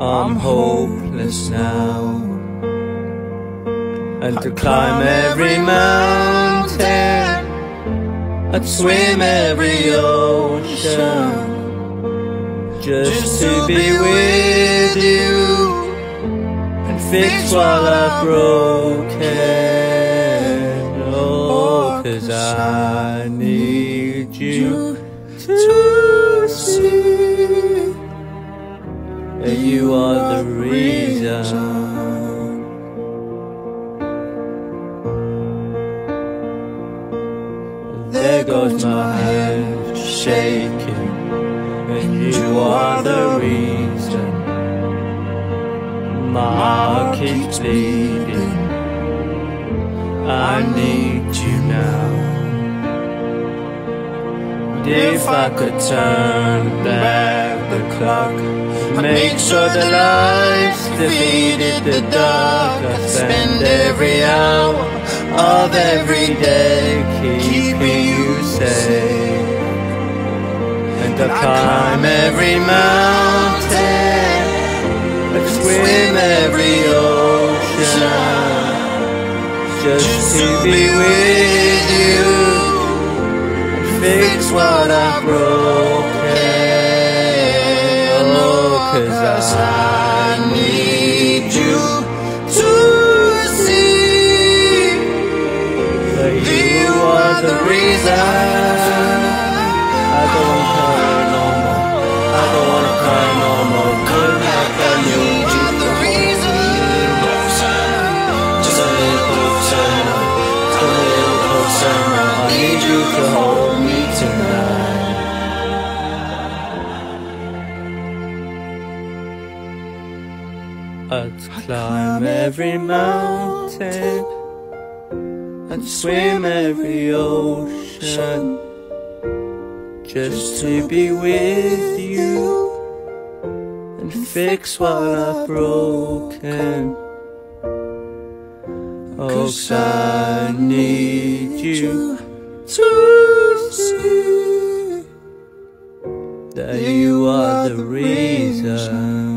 I'm hopeless now. And to climb every mountain, I'd swim every ocean, just to be with you. and fix what I've broken. Oh, cause I need you to see you are the reason. There goes my hand shaking, and you are the reason. My heart keeps bleeding. I need you now. If I could turn back the clock, make sure the lights defeated the dark. I'd spend every hour of every day keeping you safe, and I climb every mountain, I swim every ocean, just to be with you fix what I've broken. Oh, cause I need you to see that you are the reason. I don't wanna cry no more. I don't wanna cry no more. Good luck, I need you. the reason. Just a little closer. Just a little closer. I need you to hold I'd climb every mountain and swim every ocean just to be with you and fix what I've broken. Oh, 'cause I need you to see that you are the reason.